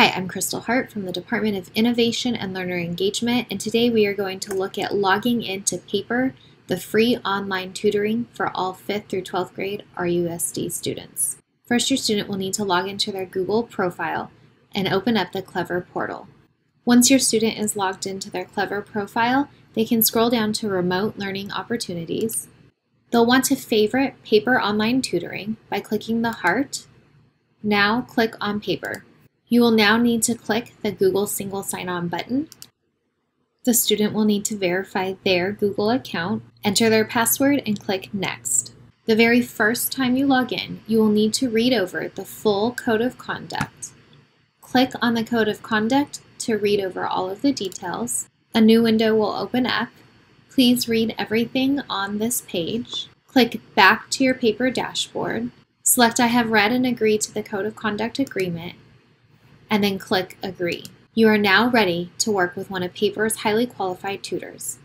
Hi, I'm Crystal Hart from the Department of Innovation and Learner Engagement, and today we are going to look at logging into Paper, the free online tutoring for all 5th through 12th grade RUSD students. First, your student will need to log into their Google profile and open up the Clever portal. Once your student is logged into their Clever profile, they can scroll down to Remote Learning Opportunities. They'll want to favorite Paper Online Tutoring by clicking the heart. Now click on Paper. You will now need to click the Google Single Sign-On button. The student will need to verify their Google account, enter their password, and click Next. The very first time you log in, you will need to read over the full Code of Conduct. Click on the Code of Conduct to read over all of the details. A new window will open up. Please read everything on this page. Click back to your paper dashboard. Select I have read and agreed to the Code of Conduct agreement and then click Agree. You are now ready to work with one of Paper's highly qualified tutors.